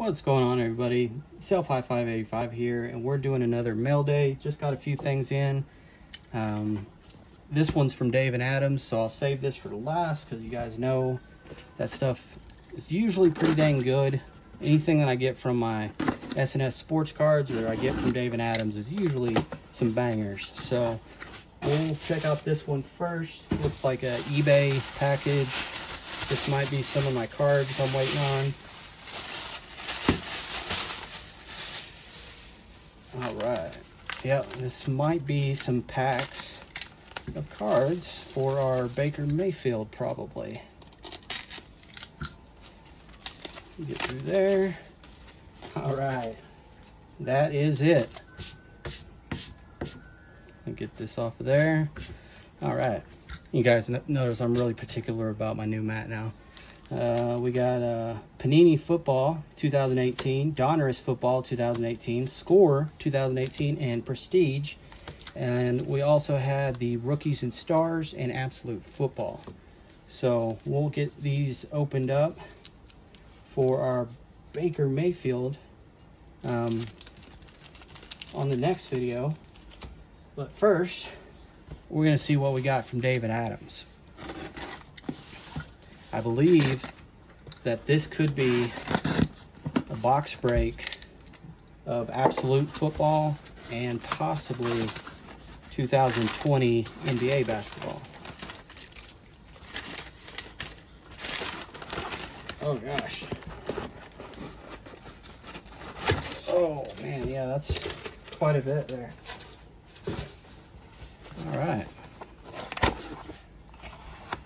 What's going on everybody? Self High 585 here and we're doing another mail day. Just got a few things in. Um, this one's from Dave and Adams, so I'll save this for the last because you guys know that stuff is usually pretty dang good. Anything that I get from my SNS sports cards or I get from Dave and Adams is usually some bangers. So we'll check out this one first. Looks like a eBay package. This might be some of my cards I'm waiting on. All right. Yep, this might be some packs of cards for our Baker Mayfield, probably. Get through there. All right. That is it. And get this off of there. All right. You guys notice I'm really particular about my new mat now. Uh, we got uh, Panini Football 2018, Donruss Football 2018, Score 2018, and Prestige. And we also had the Rookies and Stars and Absolute Football. So we'll get these opened up for our Baker Mayfield um, on the next video. But first, we're going to see what we got from David Adams. I believe that this could be a box break of Absolute Football and possibly 2020 NBA basketball. Oh gosh. Oh man, yeah, that's quite a bit there. All right.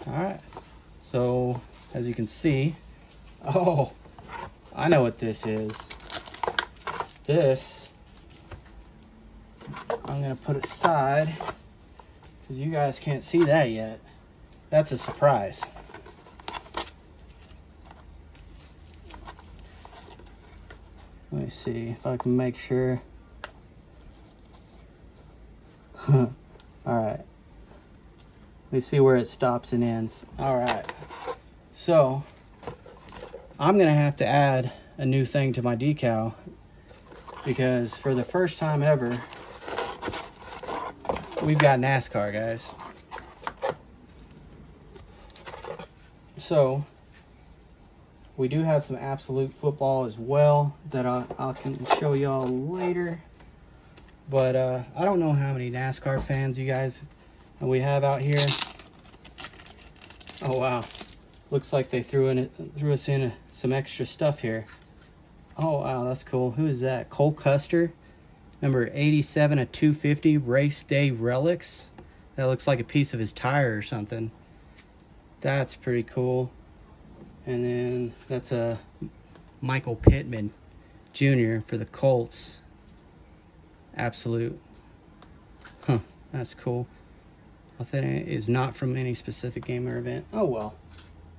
All right. So as you can see, oh, I know what this is. This, I'm gonna put aside because you guys can't see that yet. That's a surprise. Let me see if I can make sure. All right. We see where it stops and ends. All right. So I'm going to have to add a new thing to my decal because for the first time ever, we've got NASCAR, guys. So we do have some absolute football as well that I, I can show y'all later. But uh, I don't know how many NASCAR fans you guys we have out here. Oh, wow. Looks like they threw in threw us in some extra stuff here. Oh, wow, that's cool. Who is that? Cole Custer. Number 87 of 250 Race Day Relics. That looks like a piece of his tire or something. That's pretty cool. And then that's a Michael Pittman Jr. for the Colts. Absolute. Huh, that's cool. Authentic is not from any specific game or event. Oh well.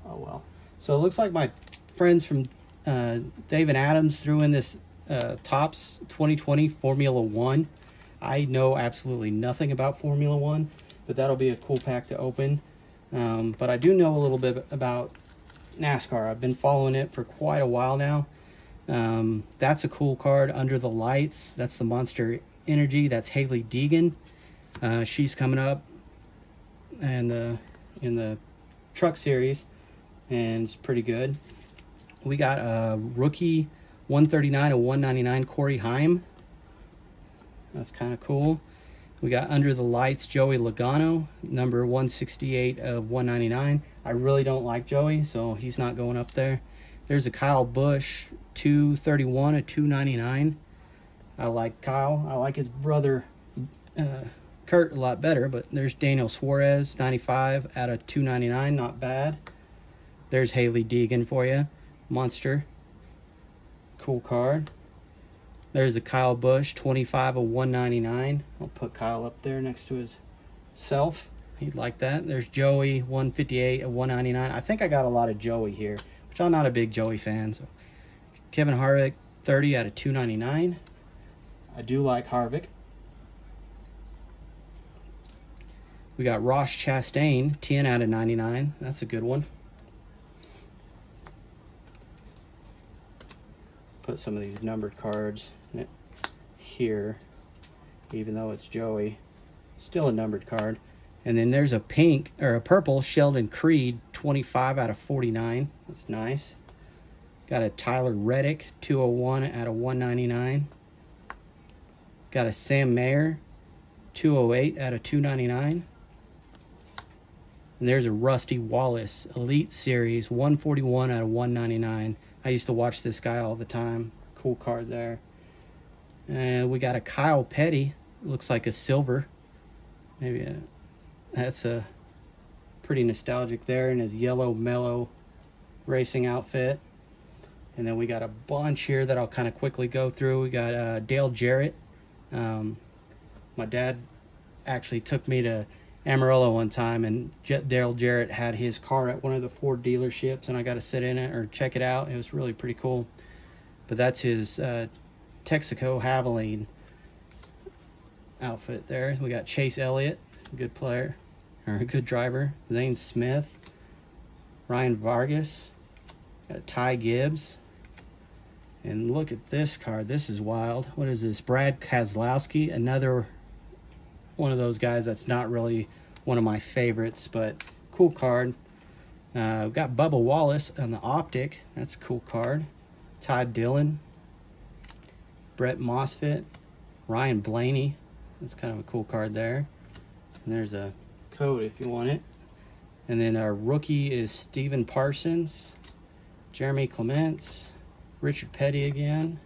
Oh well. So it looks like my friends from uh, David Adams threw in this uh, Topps 2020 Formula One. I know absolutely nothing about Formula One, but that'll be a cool pack to open. Um, but I do know a little bit about NASCAR. I've been following it for quite a while now. Um, that's a cool card. Under the Lights, that's the Monster Energy. That's Hailie Deegan. Uh, she's coming up and the in the truck series, and it's pretty good. We got a rookie 139 of 199 Corey Heim. That's kind of cool. We got Under the Lights Joey Logano, number 168 of 199. I really don't like Joey, so he's not going up there. There's a Kyle Busch 231 of 299. I like Kyle. I like his brother uh, Kurt a lot better, but there's Daniel Suarez, 95 out of 299, not bad. There's Hailie Deegan for you, monster. Cool card. There's a Kyle Busch, 25 of 199. I'll put Kyle up there next to his self. He'd like that. There's Joey, 158 of 199. I think I got a lot of Joey here, which I'm not a big Joey fan. So Kevin Harvick, 30 out of 299. I do like Harvick. We got Ross Chastain, 10 out of 99. That's a good one. Put some of these numbered cards here, even though it's Joey. Still a numbered card. And then there's a pink, or a purple Sheldon Creed, 25 out of 49. That's nice. Got a Tyler Reddick, 201 out of 199. Got a Sam Mayer, 208 out of 299. And there's a Rusty Wallace Elite Series, 141 out of 199. I used to watch this guy all the time. Cool card there. And we got a Kyle Petty. Looks like a silver. Maybe a, that's a pretty nostalgic there in his yellow mellow racing outfit. And then we got a bunch here that I'll kind of quickly go through. We got uh, Dale Jarrett. Um, my dad actually took me to Amarillo one time, and Daryl Jarrett had his car at one of the Ford dealerships, and I got to sit in it or check it out. It was really pretty cool. But that's his uh, Texaco Havoline outfit there. We got Chase Elliott, good player, or a good driver. Zane Smith, Ryan Vargas, got Ty Gibbs. And look at this card. This is wild. What is this? Brad Keselowski, another one of those guys that's not really one of my favorites, but cool card. Uh, we've got Bubba Wallace on the Optic. That's a cool card. Todd Dillon. Brett Moffitt. Ryan Blaney. That's kind of a cool card there. And there's a code if you want it. And then our rookie is Stefan Parsons. Jeremy Clements. Richard Petty again.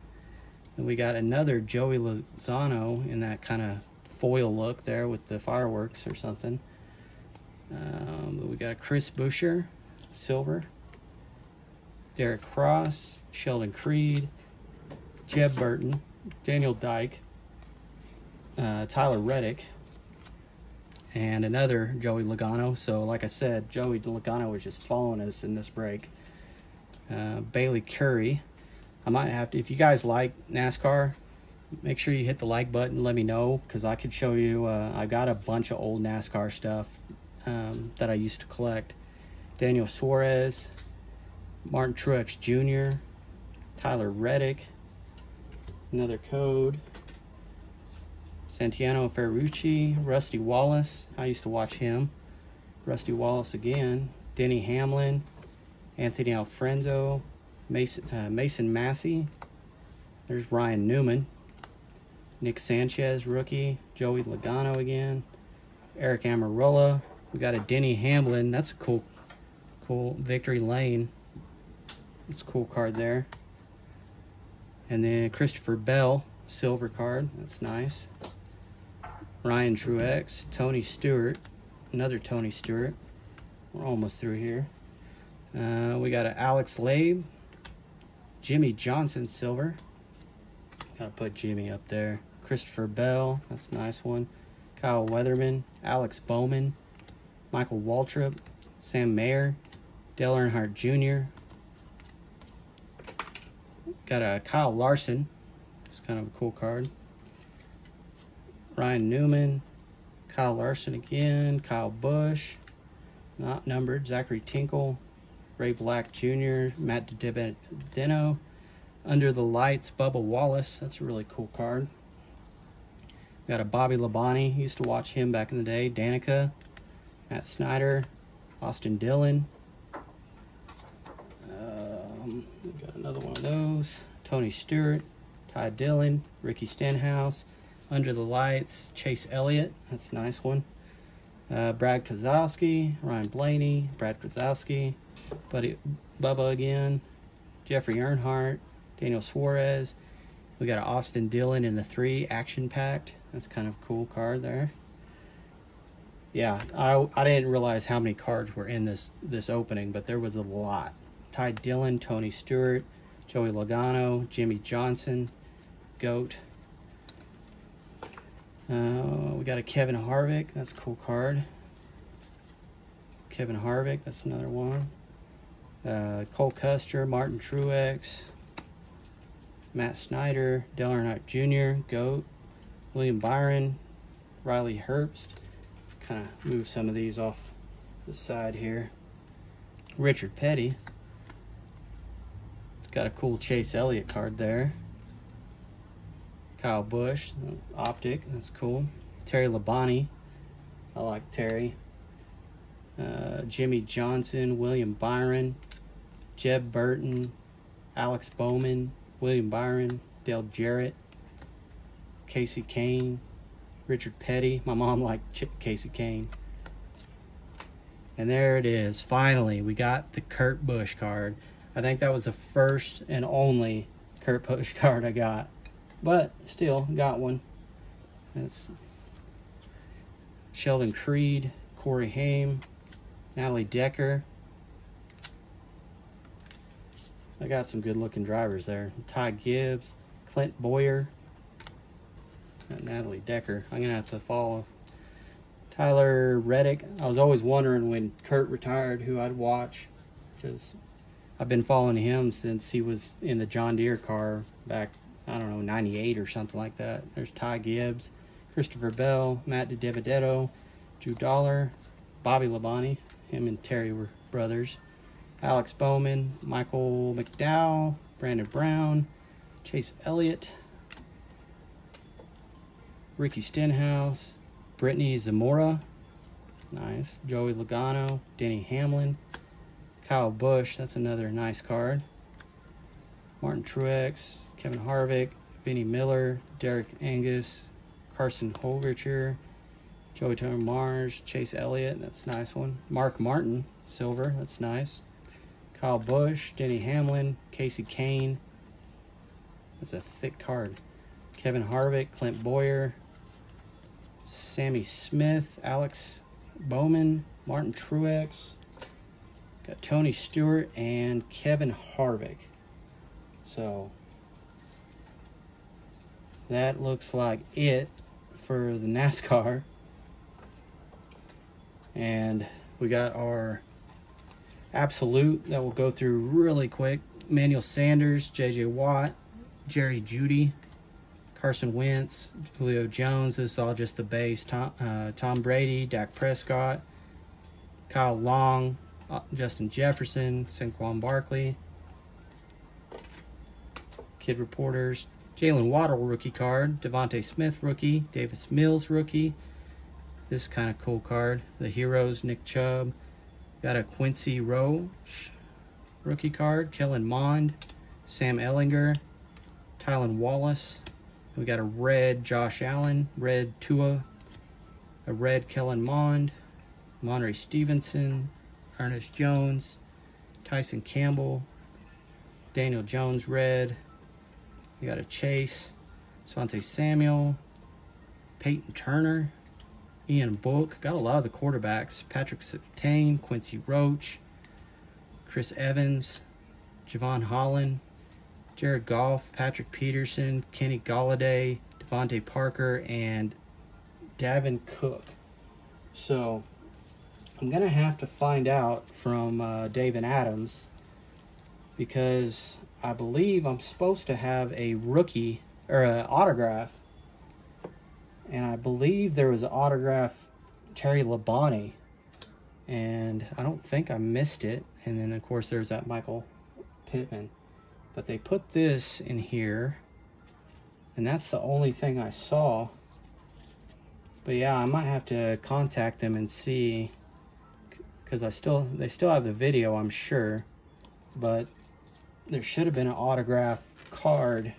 And we got another Joey Logano in that kind of foil look there with the fireworks or something. Um, we got Chris Buescher, silver. Derek Kraus, Sheldon Creed, Jeb Burton, Daniel Dyke, uh, Tyler Reddick, and another Joey Logano. So, like I said, Joey Logano was just following us in this break. Uh, Bayley Currey. I might have to, if you guys like NASCAR, make sure you hit the like button let me know because i could show you uh, i got a bunch of old nascar stuff um, that i used to collect. Daniel suarez martin truex jr tyler reddick another code. Santino ferrucci rusty wallace i used to watch him. Rusty wallace again. Denny hamlin anthony alfredo mason, uh, mason massey. There's ryan newman Nick Sanchez, rookie. Joey Logano again. Eric Almirola. We got a Denny Hamlin. That's a cool, cool Victory Lane. It's a cool card there. And then Christopher Bell, silver card. That's nice. Ryan Truex, Tony Stewart, another Tony Stewart. We're almost through here. Uh, we got an Alex Labbé, Jimmie Johnson, silver. Gotta put Jimmy up there. Christopher Bell, that's a nice one. Kyle Weatherman, Alex Bowman, Michael Waltrip, Sam Mayer, Dale Earnhardt Jr. Got a Kyle Larson. It's kind of a cool card. Ryan Newman, Kyle Larson again, Kyle Busch, not numbered, Zachary Tinkle, Ray Black Jr., Matt DiBenedetto, Under the Lights, Bubba Wallace. That's a really cool card. Got a Bobby Labonte. Used to watch him back in the day. Danica. Myatt Snider. Austin Dillon. Um, got another one of those. Tony Stewart. Ty Dillon. Ricky Stenhouse. Under the Lights. Chase Elliott. That's a nice one. Uh, Brad Keselowski. Ryan Blaney. Brad Keselowski. Buddy Bubba again. Jeffrey Earnhardt. Daniel Suarez. We got Austin Dillon in the three action packed. That's kind of cool card there. Yeah, I, I didn't realize how many cards were in this, this opening, but there was a lot. Ty Dillon, Tony Stewart, Joey Logano, Jimmie Johnson, GOAT. Uh, we got a Kevin Harvick. That's a cool card. Kevin Harvick. That's another one. Uh, Cole Custer, Martin Truex, Myatt Snider, Dale Earnhardt Jr., GOAT. William Byron, Riley Herbst. Kind of move some of these off the side here. Richard Petty. Got a cool Chase Elliott card there. Kyle Busch, optic, that's cool. Terry Labonte, I like Terry. Uh, Jimmie Johnson, William Byron, Jeb Burton, Alex Bowman, William Byron, Dale Jarrett, Kasey Kahne, Richard Petty. My mom liked Kasey Kahne. And there it is. Finally, we got the Kurt Busch card. I think that was the first and only Kurt Busch card I got. But still, got one. That's Sheldon Creed, Corey Heim, Natalie Decker. I got some good looking drivers there. Ty Gibbs, Clint Bowyer, Natalie Decker. I'm to have to follow. Tyler Reddick. I was always wondering when Kurt retired who I'd watch because I've been following him since he was in the John Deere car back, I don't know, 98 or something like that. There's Ty Gibbs, Christopher Bell, Matt DiBenedetto, Drew Dollar, Bobby Labonte. Him and Terry were brothers. Alex Bowman, Michael McDowell, Brandon Brown, Chase Elliott, Ricky Stenhouse, Brittany Zamora, nice. Joey Logano, Denny Hamlin, Kyle Busch, that's another nice card. Martin Truex, Kevin Harvick, Vinnie Miller, Derek Angus, Carson Hoerger, Joey Turner Mars, Chase Elliott, that's a nice one. Mark Martin, silver, that's nice. Kyle Busch, Denny Hamlin, Kasey Kahne. That's a thick card. Kevin Harvick, Clint Bowyer, Sammy Smith, Alex Bowman, Martin Truex, got Tony Stewart, and Kevin Harvick. So that looks like it for the NASCAR. And we got our absolute that we'll go through really quick. Manuel Sanders, JJ Watt, Jerry Jeudy, Carson Wentz, Julio Jones. This is all just the base. Tom, uh, Tom Brady, Dak Prescott, Kyle Long, uh, Justin Jefferson, Saquon Barkley, Kid Reporters, Jaylen Waddle rookie card, DeVonta Smith rookie, Davis Mills rookie. This kind of cool card. The Heroes, Nick Chubb. Got a Quincy Roche rookie card, Kellen Mond, Sam Ehlinger, Tylan Wallace, we got a red Josh Allen, red Tua, a red Kellen Mond, Monterey Stevenson, Ernest Jones, Tyson Campbell, Daniel Jones red. We got a Chase, Asante Samuel, Peyton Turner, Ian Book. Got a lot of the quarterbacks. Patrick Surtain, Quincy Roche, Chris Evans, Jevon Holland, Jared Goff, Patrick Peterson, Kenny Golladay, DeVante Parker, and Dalvin Cook. So I'm going to have to find out from uh, Adams because I believe I'm supposed to have a rookie or an autograph. And I believe there was an autograph Terry Labonte. And I don't think I missed it. And then, of course, there's that Michael Pittman. But they put this in here. And that's the only thing I saw. But yeah, I might have to contact them and see. Because I still, they still have the video, I'm sure. But there should have been an autograph card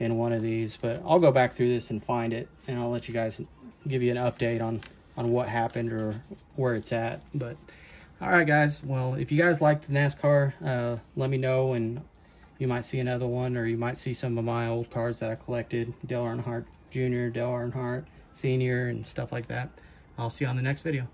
in one of these. But I'll go back through this and find it. And I'll let you guys give you an update on, on what happened or where it's at. But all right, guys. Well, if you guys liked NASCAR, uh, let me know and you might see another one or you might see some of my old cards that I collected. Dale Earnhardt Jr., Dale Earnhardt Sr., and stuff like that. I'll see you on the next video.